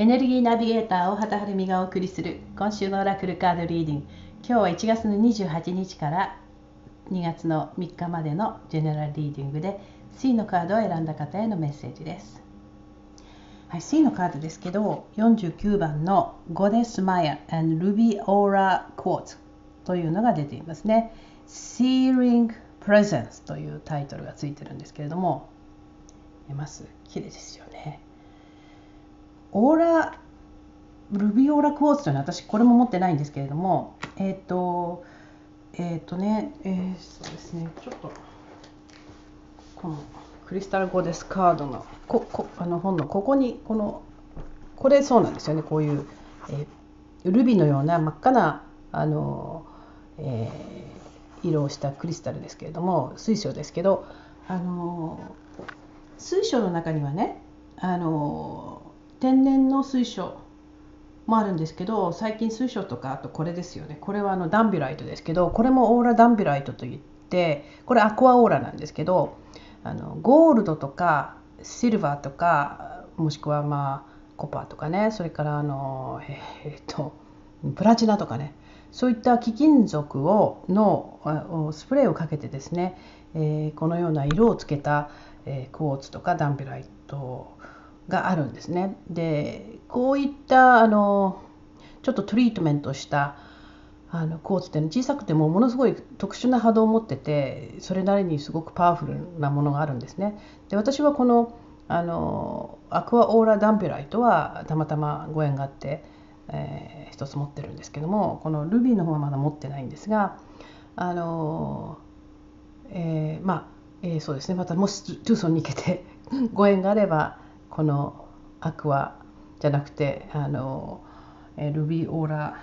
エネルギーナビゲーター大畑晴美がお送りする今週のオラクルカードリーディング。今日は1月の28日から2月の3日までのジェネラルリーディングで C のカードを選んだ方へのメッセージです、はい、C のカードですけど49番のゴデスマヤ and Ruby Aura Quartz というのが出ていますね。Searing Presence というタイトルがついてるんですけれども見ます？綺麗ですよね。オーラルビオーラクォーツというのは私これも持ってないんですけれどもえっ、ー、とえっ、ー、とねえー、そうですね。ちょっとこのクリスタルゴーデスカードのここあの本のここにこのこれそうなんですよね。こういう、え、ルビーのような真っ赤なあの、えー、色をしたクリスタルですけれども水晶ですけどあの水晶の中にはねあの天然の水晶もあるんですけど最近水晶とかあとこれですよね。これはあのダンビライトですけどこれもオーラダンビライトといってこれアクアオーラなんですけどあのゴールドとかシルバーとかもしくはまあコパーとかねそれからあのえー、っとプラチナとかねそういった貴金属をのスプレーをかけてですね、えー、このような色をつけた、えー、クォーツとかダンビライトがあるんですね。でこういったあのちょっとトリートメントしたあのコーツっていうのは小さくてもものすごい特殊な波動を持っててそれなりにすごくパワフルなものがあるんですね。で私はこのあのアクアオーラダンペライトはたまたまご縁があって、えー、一つ持ってるんですけどもこのルビーの方はまだ持ってないんですがあの、えー、まあ、えー、そうですねまたもしトゥーソンに行けてご縁があればこのアクアじゃなくてあのルビーオーラ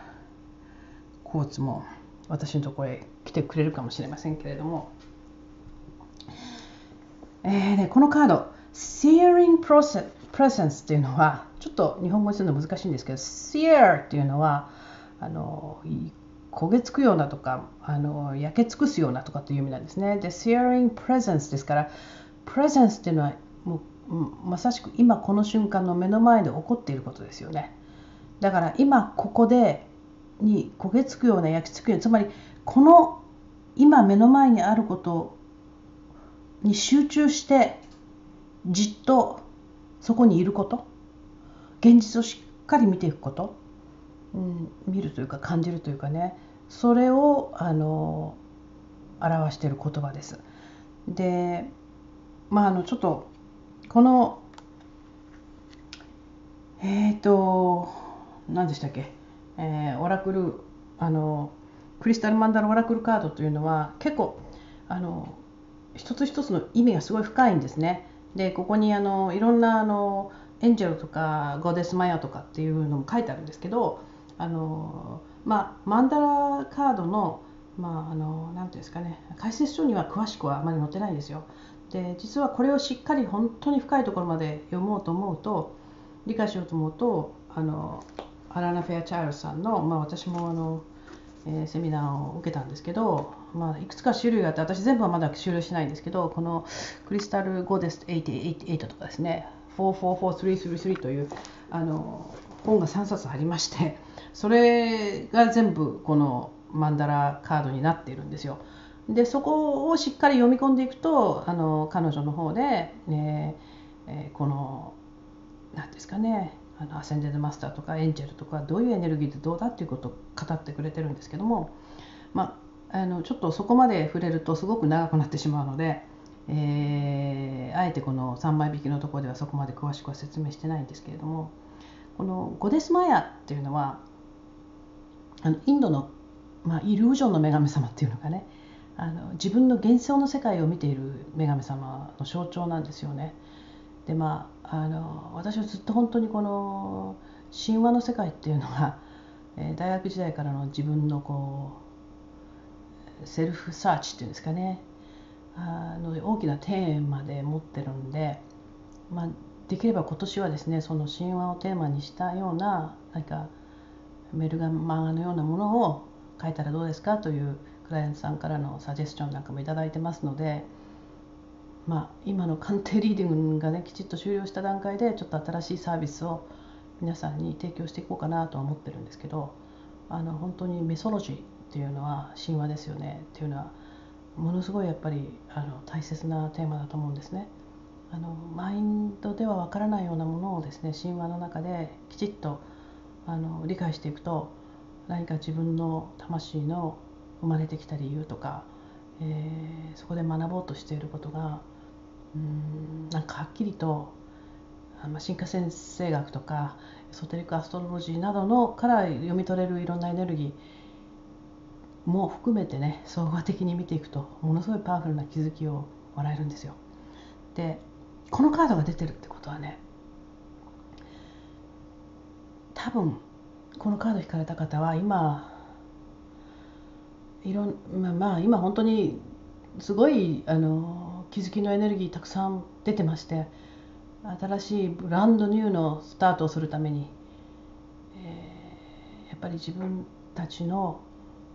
コーツも私のところへ来てくれるかもしれませんけれども、えーね、このカード Searing Presence っていうのはちょっと日本語にするの難しいんですけど Sear っていうのはあの焦げつくようなとかあの焼け尽くすようなとかという意味なんですね。で Searing Presence ですから Presence っていうのはまさしく今この瞬間の目の前で起こっていることですよねだから今ここでに焦げつくような焼き付くようなつまりこの今目の前にあることに集中してじっとそこにいること現実をしっかり見ていくこと、うん、見るというか感じるというかねそれをあの表している言葉です。でまああのちょっとこのえっ、ー、と何でしたっけ、えー、オラクルあのクリスタルマンダラオラクルカードというのは結構あの一つ一つの意味がすごい深いんですね。でここにあのいろんなあのエンジェルとかゴーデスマヤとかっていうのも書いてあるんですけどあの、まあ、マンダラカードのまあ、あのなていうんですかね解説書には詳しくはあまり載ってないんですよ。で実はこれをしっかり本当に深いところまで読もうと思うと理解しようと思うとあのアラナ・フェアチャイルさんの、まあ、私もあの、えー、セミナーを受けたんですけど、まあ、いくつか種類があって私全部はまだ終了しないんですけどこのクリスタル・ゴーデス88とかですね444333というあの本が3冊ありましてそれが全部このマンダラカードになっているんですよ。でそこをしっかり読み込んでいくとあの彼女の方で、ねえー、この何ですかねあのアセンデンマスターとかエンジェルとかどういうエネルギーでどうだっていうことを語ってくれてるんですけども、まあ、あのちょっとそこまで触れるとすごく長くなってしまうので、えー、あえてこの3枚引きのところではそこまで詳しくは説明してないんですけれどもこのゴデスマヤっていうのはあのインドの、まあ、イリュージョンの女神様っていうのがねあの自分の幻想の世界を見ている女神様の象徴なんですよね。でまああの私はずっと本当にこの神話の世界っていうのが、え、大学時代からの自分のこう self search っていうんですかねあの大きなテーマで持ってるんで、まあ、できれば今年はですねその神話をテーマにしたような何かメルマガ漫画のようなものを書いたらどうですかというクライアントさんからのサジェスチョンなんかも頂いてますので、まあ、今の鑑定リーディングがねきちっと終了した段階でちょっと新しいサービスを、皆さんに提供していこうかなとは思ってるんですけどあの本当にメソロジーっていうのは神話ですよねっていうのはものすごいやっぱりあの大切なテーマだと思うんですね。あのマインドではわからないようなものをですね神話の中できちっとあの理解していくと何か自分の魂の生まれてきた理由とか、えー、そこで学ぼうとしていることがうんなんかはっきりとまあ、進化先生学とかエソテリックアストロロジーなどのから読み取れるいろんなエネルギーも含めてね総合的に見ていくとものすごいパワフルな気づきをもらえるんですよ。でこのカードが出てるってことはね多分このカード引かれた方は今いろんまあ、まあ、今本当にすごいあの気づきのエネルギーたくさん出てまして新しいブランドニューのスタートをするために、えー、やっぱり自分たちの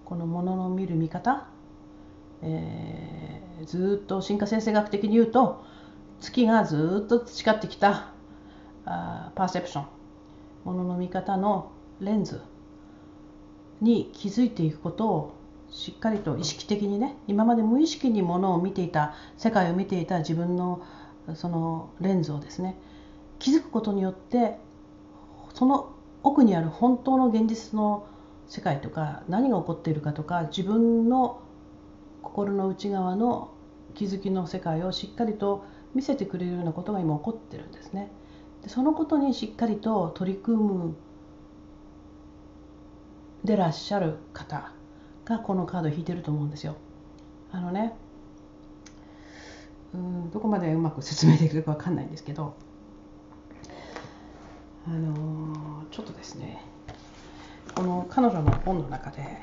このものの見る見方、えー、ずっと進化先生学的に言うと月がずっと培ってきたあパーセプションものの見方のレンズに気づいていくことをしっかりと意識的にね今まで無意識にものを見ていた世界を見ていた自分のそのレンズをですね気づくことによってその奥にある本当の現実の世界とか何が起こっているかとか自分の心の内側の気づきの世界をしっかりと見せてくれるようなことが今起こってるんですね。でそのことにしっかりと取り組むでらっしゃる方がこのカードを引いてると思うんですよ。あのねうんどこまでうまく説明できるか分かんないんですけどあのー、ちょっとですねこの彼女の本の中で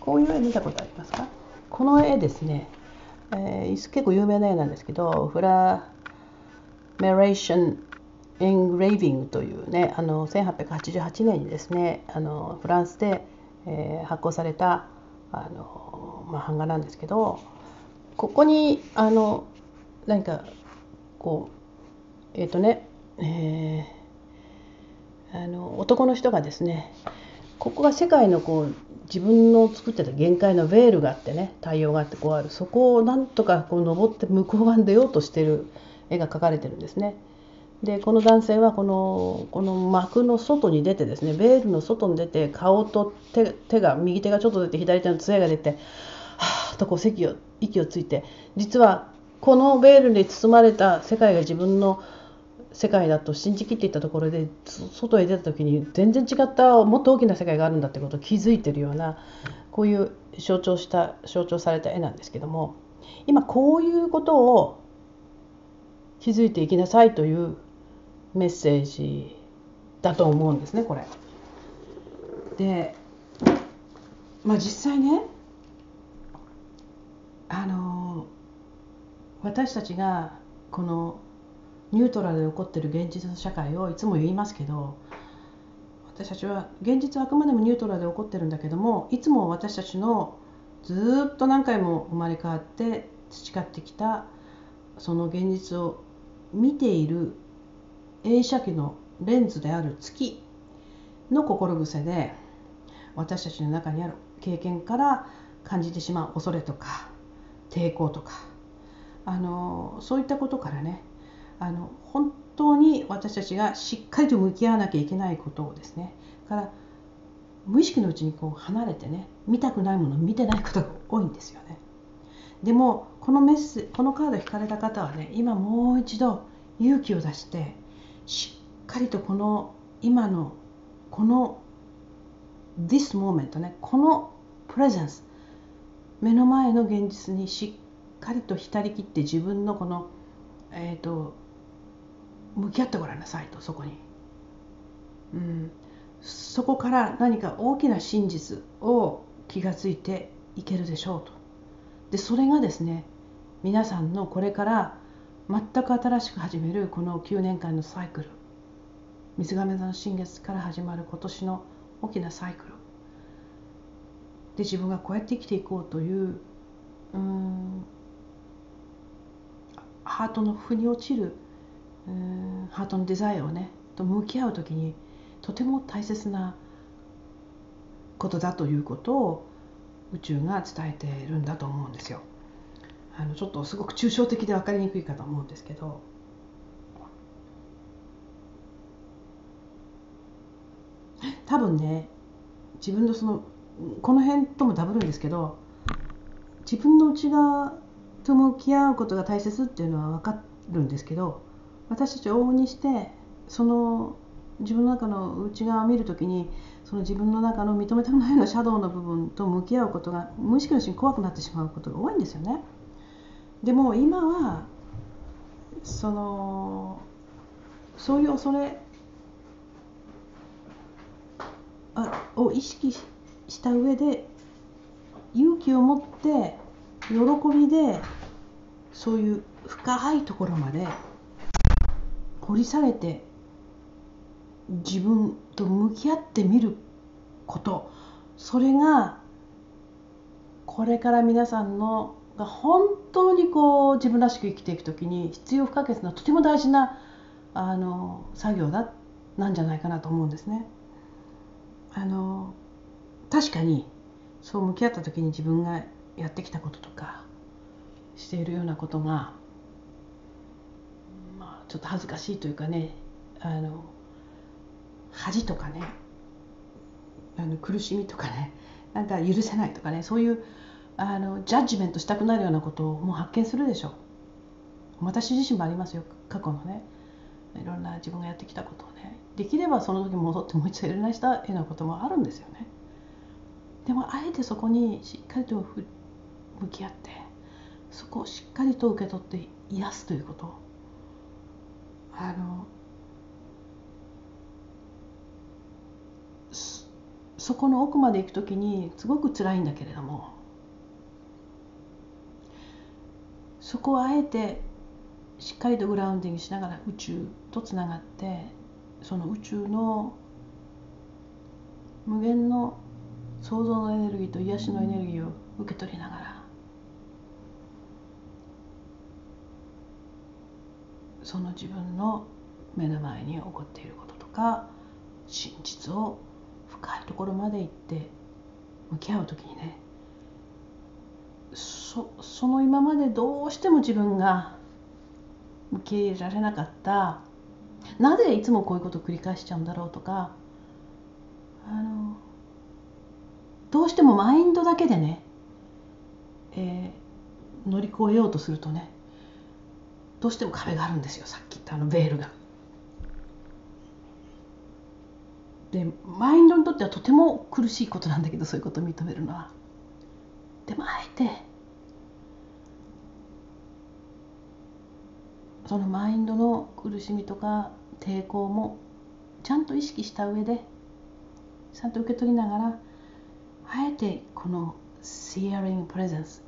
こういう絵見たことありますか？この絵ですね、えー、結構有名な絵なんですけどフラメレーションエングレービングというねあの1888年にですねあのフランスで、えー、発行されたあの、まあ、版画なんですけどここにあの何かこうえっ、ー、とね、えー、あの男の人がですねここが世界のこう自分の作ってた限界のベールがあってね太陽があってこうあるそこをなんとかこう登って向こう側に出ようとしてる絵が描かれてるんですね。でこの男性はこのこの幕の外に出てですねベールの外に出て顔と手手が右手がちょっと出て左手の杖が出てはあとこう席を息をついて実はこのベールに包まれた世界が自分の世界だと信じきっていたところで外へ出た時に全然違ったもっと大きな世界があるんだってことを気づいてるようなこういう象徴した象徴された絵なんですけども今こういうことを気づいていきなさいというメッセージだと思うんですねこれ。でまあ実際ねあの私たちがこのニュートラルで起こってる現実の社会をいつも言いますけど私たちは現実はあくまでもニュートラルで起こってるんだけどもいつも私たちのずっと何回も生まれ変わって培ってきたその現実を見ている映写機のレンズである月の心癖で私たちの中にある経験から感じてしまう恐れとか抵抗とかあのそういったことからねあの本当に私たちがしっかりと向き合わなきゃいけないことをですねから無意識のうちにこう離れてね見たくないものを見てないことが多いんですよね。でもこのメッセこのカード引かれた方はね今もう一度勇気を出してしっかりとこの今のこの this moment ねこのプレゼンス目の前の現実にしっかりと浸りきって自分のこのえっ、ー、と向き合ってごらんなさいとそこに、うん、そこから何か大きな真実を気がついていけるでしょうと。でそれがですね皆さんのこれから全く新しく始めるこの9年間のサイクル水亀座の新月から始まる今年の大きなサイクルで自分がこうやって生きていこうといううんハートの腑に落ちるうんハートのデザインをねと向き合う時にとても大切なことだということを宇宙が伝えているんだと思うんですよ。あのちょっとすごく抽象的で分かりにくいかと思うんですけど多分ね自分のそのこの辺ともダブるんですけど自分の内側と向き合うことが大切っていうのは分かるんですけど私たち往々にしてその自分の中の内側を見るときにその自分の中の認めたくないようなシャドウの部分と向き合うことが無意識のうちに怖くなってしまうことが多いんですよね。でも今はそのそういう恐れあを意識した上で勇気を持って喜びでそういう深いところまで掘り下げて自分と向き合ってみること。それがこれから皆さんのが本当にこう自分らしく生きていく時に必要不可欠なとても大事なあの作業だなんじゃないかなと思うんですね。あの確かにそう向き合った時に自分がやってきたこととかしているようなことが、まあ、ちょっと恥ずかしいというかねあの恥とかねあの苦しみとかねなんか許せないとかねそういうあのジャッジメントしたくなるようなことをもう発見するでしょう。私自身もありますよ。過去のね。いろんな自分がやってきたことをね。できればその時戻ってもう一度やり直したようなこともあるんですよね。でもあえてそこにしっかりと向き合ってそこをしっかりと受け取って癒すということ。あのそこの奥まで行く時にすごく辛いんだけれどもそこをあえてしっかりとグラウンディングしながら宇宙とつながってその宇宙の無限の創造のエネルギーと癒しのエネルギーを受け取りながらその自分の目の前に起こっていることとか真実を深いところまで行って向き合う時にねそその今までどうしても自分が受け入れられなかったなぜいつもこういうことを繰り返しちゃうんだろうとかあのどうしてもマインドだけでね、えー、乗り越えようとするとねどうしても壁があるんですよさっき言ったあのベールが。でマインドにとってはとても苦しいことなんだけどそういうことを認めるのは。でもあえてそのマインドの苦しみとか抵抗もちゃんと意識した上でちゃんと受け取りながらあえてこの Searing Presence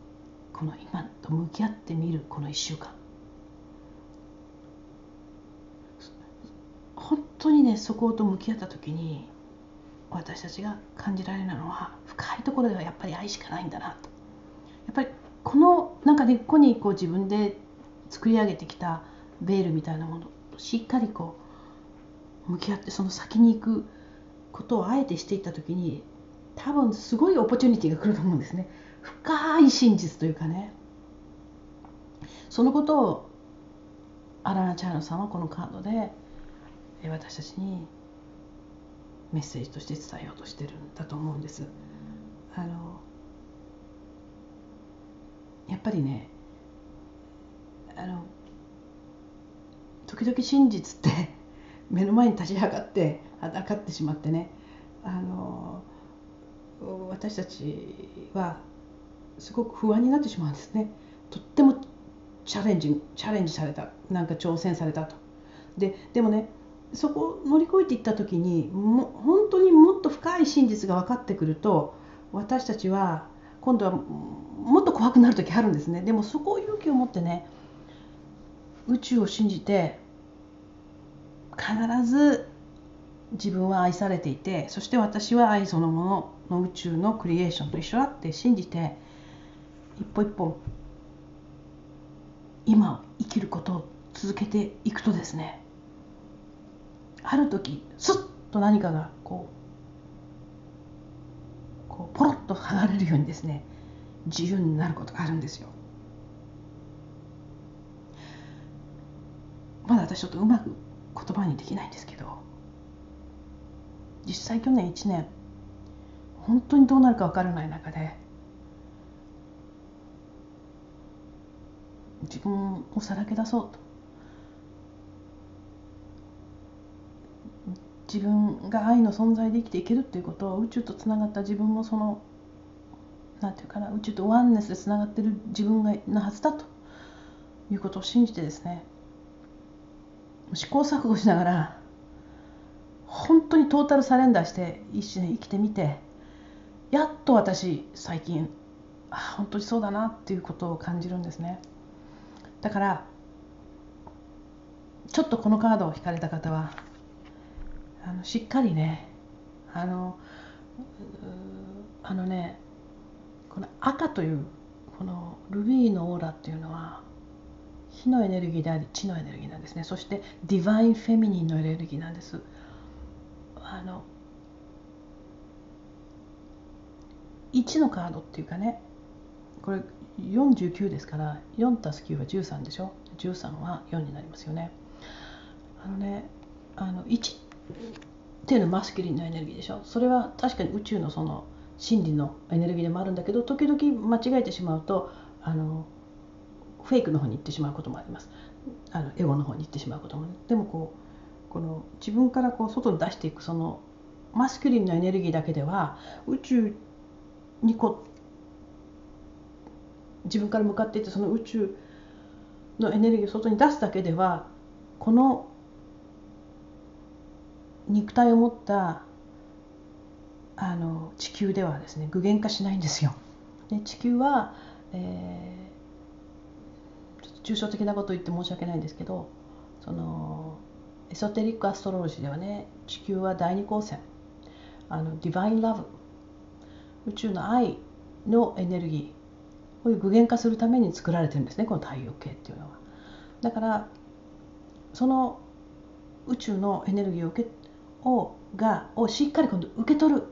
この今と向き合ってみるこの1週間。本当にねそこと向き合った時に私たちが感じられるのは深いところではやっぱり愛しかないんだなと。やっぱりこのなんか根っこにこう自分で作り上げてきたベールみたいなものとしっかりこう向き合ってその先に行くことをあえてしていった時に多分すごいオポチュニティが来ると思うんですね。深い真実というかね。そのことをアラナ・チャーノさんはこのカードで私たちにメッセージとして伝えようとしてるんだと思うんです。あのやっぱりねあの時々真実って 目の前に立ち上がってあかってしまってね。あの私たちはすごく不安になってしまうんですね。とってもチャレンジチャレンジされた。なんか挑戦されたと。ででもねそこを乗り越えていった時にも本当にもっと深い真実が分かってくると私たちは今度はもっと怖くなる時あるんですね。でもそこを勇気を持ってね宇宙を信じて必ず自分は愛されていてそして私は愛そのものの宇宙のクリエーションと一緒だって信じて一歩一歩今生きることを続けていくとですねある時スッと何かがこうこうポロッと剥がれるようにですね自由になることがあるんですよ。まだ私ちょっとうまく言葉にできないんですけど実際去年1年本当にどうなるか分からない中で自分をさらけ出そうと。自分が愛の存在で生きていけるっていうことを宇宙とつながった自分もそのなんていうかな宇宙とワンネスでつながってる自分がなはずだということを信じてですね試行錯誤しながら本当にトータルサレンダーして一年生きてみてやっと私最近あ本当にそうだなっていうことを感じるんですね。だからちょっとこのカードを引かれた方はあのしっかりねあのあのねこの赤というこのルビーのオーラっていうのは火のエネルギーであり地のエネルギーなんですね。そしてディバインフェミニンのエネルギーなんです。あの1のカードっていうかねこれ49ですから4たす9は13でしょ。13は4になりますよね。あのねあの1っていうのはマスキリンのエネルギーでしょ。それは確かに宇宙のその真理のエネルギーでもあるんだけど時々間違えてしまうとあのフェイクの方に行ってしまうこともありますあのエゴの方に行ってしまうことも、でもこうこの自分からこう外に出していくそのマスキュリンのエネルギーだけでは宇宙にこう自分から向かっていってその宇宙のエネルギーを外に出すだけではこの肉体を持ったあの地球ではですね具現化しないんですよ。で地球は、えー、抽象的なこと言って申し訳ないんですけどそのエソテリックアストロロジーではね地球は第二光線。あのディバインラブ宇宙の愛のエネルギーを具現化するために作られてるんですねこの太陽系っていうのは。だからその宇宙のエネルギーを受けをがをしっかり今度受け取る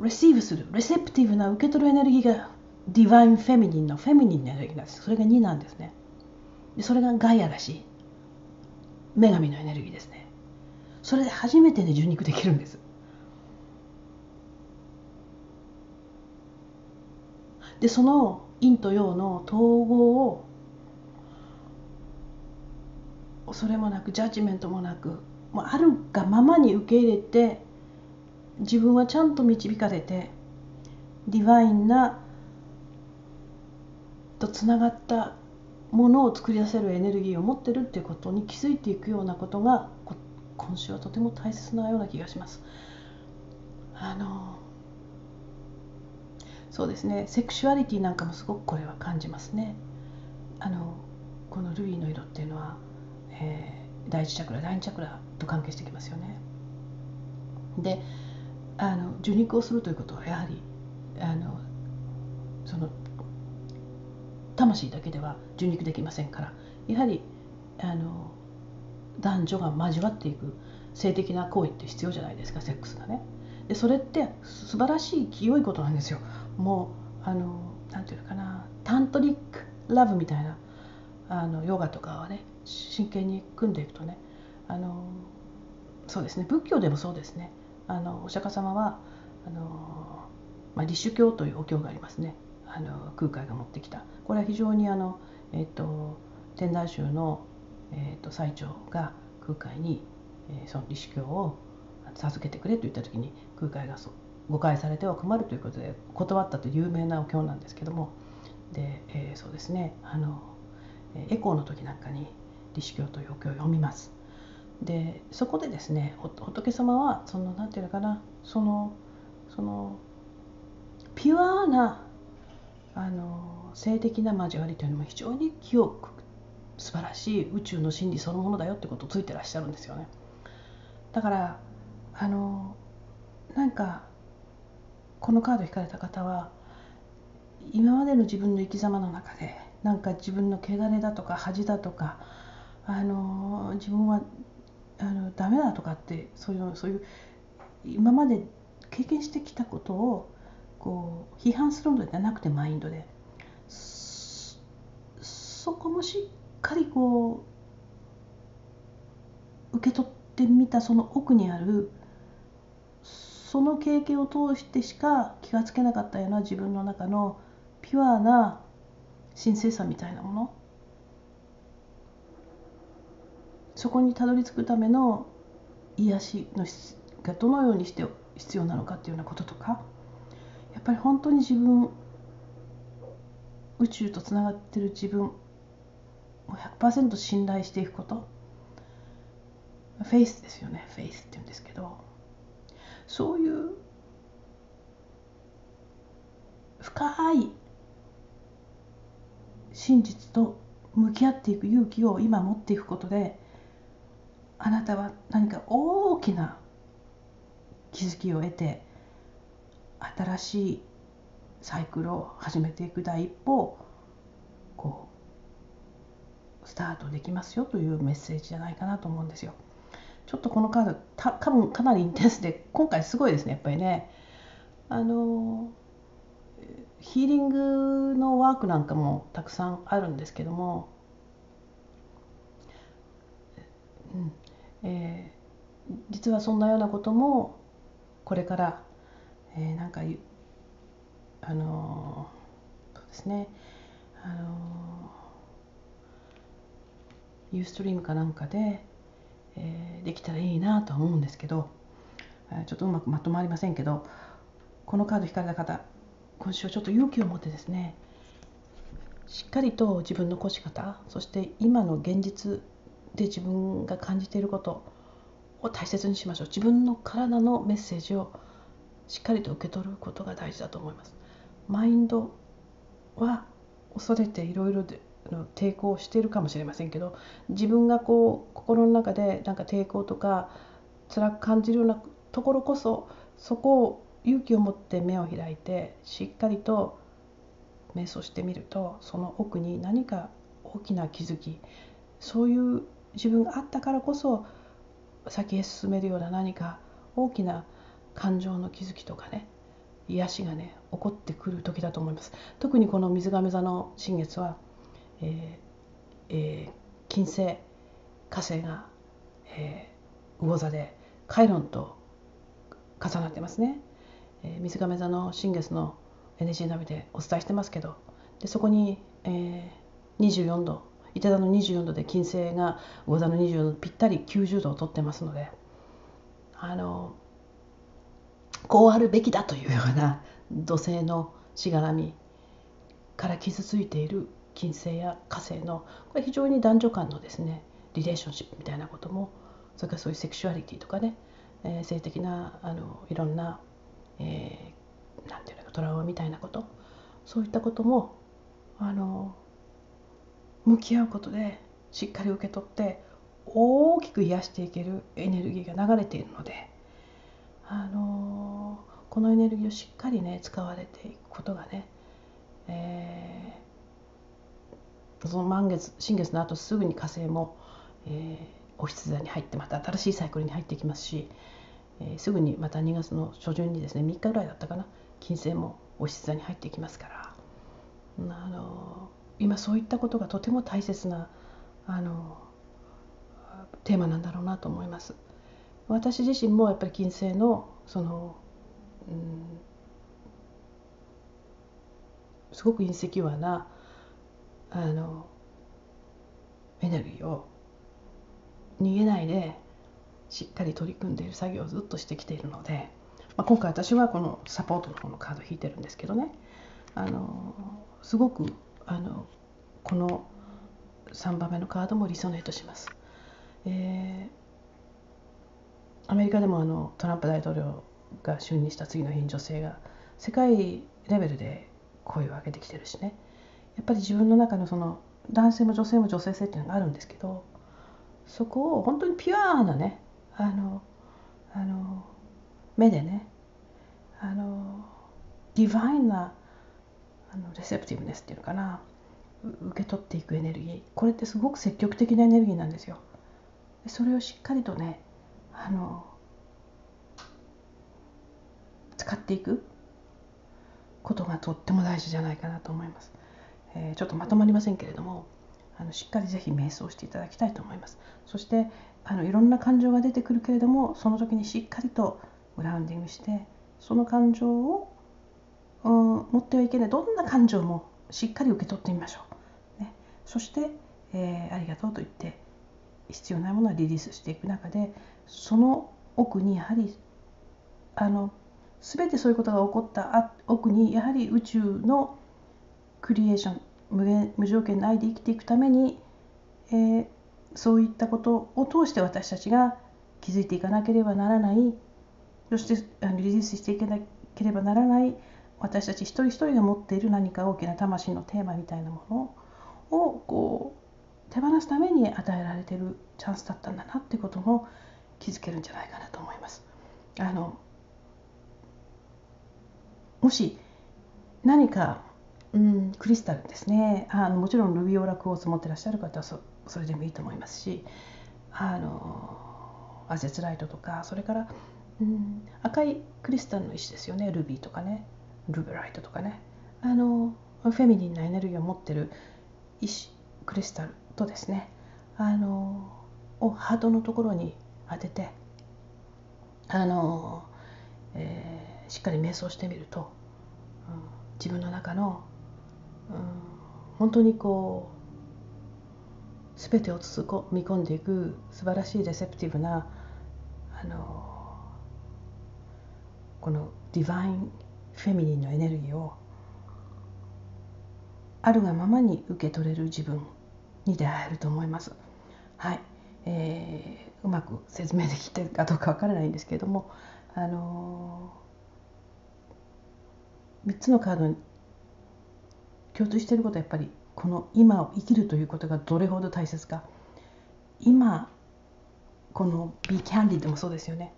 レシーブするレセプティブな受け取るエネルギーがディバインフェミニンのフェミニンのエネルギーなんです。それが2なんですね。でそれがガイアだし女神のエネルギーですね。それで初めてね受肉できるんです。でその陰と陽の統合を恐れもなくジャッジメントもなくもうあるがままに受け入れて自分はちゃんと導かれてディバインなとつながったものを作り出せるエネルギーを持ってるっていうことに気づいていくようなことが今週はとても大切なような気がします。あのそうですねセクシュアリティなんかもすごくこれは感じますね。あのこのルビーの色っていうのは、えー、第一チャクラ第二チャクラと関係してきますよね。であの受肉をするということはやはりあのその魂だけでは受肉できませんからやはりあの男女が交わっていく性的な行為って必要じゃないですかセックスがね。でそれって素晴らしい清いことなんですよ。もうあのなんていうのかなタントリックラブみたいなあのヨガとかはね真剣に組んでいくとねあのそうですね仏教でもそうですねあのお釈迦様はあの、まあ、立宗教というお経がありますねあの空海が持ってきた。これは非常にあの、えーと、天台宗の、えーと、最長が空海に、えー、その立宗教を授けてくれと言った時に空海がそう誤解されては困るということで断ったという有名なお経なんですけども。で、えー、そうですね。あのエコーの時なんかに立宗教というお経を読みます。でそこでですね仏様はその何て言うのかなそのそのピュアなあの性的な交わりというのも非常に清く素晴らしい宇宙の真理そのものだよってことをついてらっしゃるんですよね。だからあのなんかこのカード引かれた方は今までの自分の生き様の中でなんか自分の汚れだとか恥だとかあの自分はあのダメだとかってそういうそういう今まで経験してきたことをこう批判するのではなくてマインドでそこもしっかりこう受け取ってみたその奥にあるその経験を通してしか気がつけなかったような自分の中のピュアな神聖さみたいなもの。そこにたどり着くための癒しのがどのようにして必要なのかっていうようなこととか。っぱり本当に自分宇宙とつながってる自分を100%信頼していくこと。フェイスですよね。フェイスって言うんですけど。そういう深い真実と向き合っていく勇気を今持っていくことであなたは何か大きな気づきを得て新しいサイクルを始めていく第一歩をこうスタートできますよというメッセージじゃないかなと思うんですよ。ちょっとこのカードた多分かなりインテンスで今回すごいですねやっぱりね。あのヒーリングのワークなんかもたくさんあるんですけども、うんえー、実はそんなようなこともこれから、えー、なんかあのそうですね。あのユーストリームかなんかで、えー、できたらいいなと思うんですけどちょっとうまくまとまりませんけどこのカード引かれた方今週はちょっと勇気を持ってですねしっかりと自分の越し方そして今の現実で自分が感じていることを大切にしましょう。自分の体のメッセージをしっかりと受け取ることが大事だと思います。マインドは恐れていろいろ抵抗しているかもしれませんけど自分がこう心の中でなんか抵抗とか辛く感じるようなところこそそこを勇気を持って目を開いてしっかりと瞑想してみるとその奥に何か大きな気づきそういう自分があったからこそ先へ進めるような何か大きな感情の気づきとかね癒しがね起こってくる時だと思います。特にこの水亀座の新月は、えーえー、金星火星が、えー、魚座でカイロンと重なってますね、えー、水亀座の新月の NG ナビでお伝えしてますけどでそこに、えー、24度伊手座の24度で金星が魚座の24度ぴったり90度をとってますのであのこうあるべきだという。ような土星のしがらみから傷ついている金星や火星のこれ非常に男女間のですねリレーションシップみたいなこともそれからそういうセクシュアリティとかね、えー、性的なあのいろんな、えー、なんていうのかトラウマみたいなことそういったこともあの向き合うことでしっかり受け取って大きく癒していけるエネルギーが流れているのであのこのエネルギーをしっかりね使われていくことがね、えー、その満月新月の後すぐに火星も、えー、お羊座に入ってまた新しいサイクルに入っていきますし、えー、すぐにまた2月の初旬にですね3日ぐらいだったかな金星もお羊座に入っていきますからあの今そういったことがとても大切なあのテーマなんだろうなと思います。私自身もやっぱり金星のその、うん、すごくインセキュアなあのエネルギーを逃げないでしっかり取り組んでいる作業をずっとしてきているので、まあ、今回私はこのサポートの方のカード引いてるんですけどねあのすごくあのこの3番目のカードもリソネートします。えーアメリカでもあのトランプ大統領が就任した次の日に女性が世界レベルで声を上げてきてるしねやっぱり自分の中のその男性も女性も女性性っていうのがあるんですけどそこを本当にピュアなねあのあの目でねあのディバインなあのレセプティブネスっていうのかな受け取っていくエネルギーこれってすごく積極的なエネルギーなんですよ。それをしっかりとねあの使っていくことがとっても大事じゃないかなと思います。えー、ちょっとまとまりませんけれどもあのしっかりぜひ瞑想していただきたいと思います。そしてあのいろんな感情が出てくるけれどもその時にしっかりとグラウンディングしてその感情を、うん、持ってはいけないどんな感情もしっかり受け取ってみましょう。ね、そして、えー、ありがとうと言って必要なものはリリースしていく中でその奥にやはりあの全てそういうことが起こった奥にやはり宇宙のクリエーション無限無条件の愛で生きていくために、えー、そういったことを通して私たちが気づいていかなければならない。そしてリリースしていかなければならない。私たち一人一人が持っている何か大きな魂のテーマみたいなものをこう手放すために与えられてるチャンスだったんだなってことも気づけるんじゃないかなと思います。あのもし何かうん、クリスタルですね。あのもちろんルビオラクオース持ってらっしゃる方はそそれでもいいと思いますしあのアゼツライトとかそれから、うん、赤いクリスタルの石ですよね。ルビーとかね。ルベライトとかね。あのフェミニンなエネルギーを持ってる石クリスタル。とですねあのをハートのところに当ててあの、えー、しっかり瞑想してみると、うん、自分の中のうん、本当にこう全てを包み込んでいく素晴らしいレセプティブなあのこのディバインフェミニンのエネルギーをあるがままに受け取れる自分。に出会えると思います。はい、えー、うまく説明できてるかどうかわからないんですけれども、あのー、3つのカードに共通していることはやっぱりこの今を生きるということがどれほど大切か。今この「Be Candid」もそうですよね。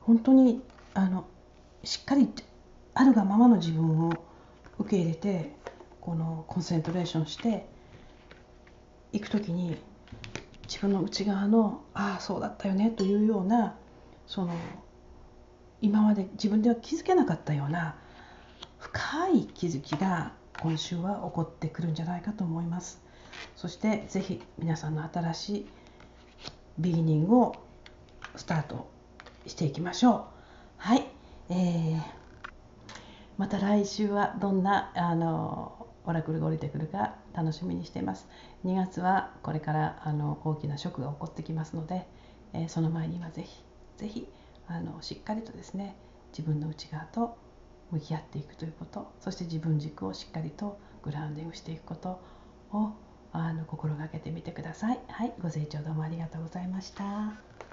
本当にあのしっかりあるがままの自分を受け入れてこのコンセントレーションしていく時に自分の内側のああそうだったよねというようなその今まで自分では気づけなかったような深い気づきが今週は起こってくるんじゃないかと思います。そしてぜひ皆さんの新しいビギニングをスタートしていきましょう。はい、えー、また来週はどんなあのオラクルが降りてくるか楽しみにしています2月はこれからあの大きなショックが起こってきますので、えー、その前にはぜひぜひあのしっかりとですね自分の内側と向き合っていくということそして自分軸をしっかりとグラウンディングしていくことをあの心がけてみてください。はい、ご清聴どうもありがとうございました。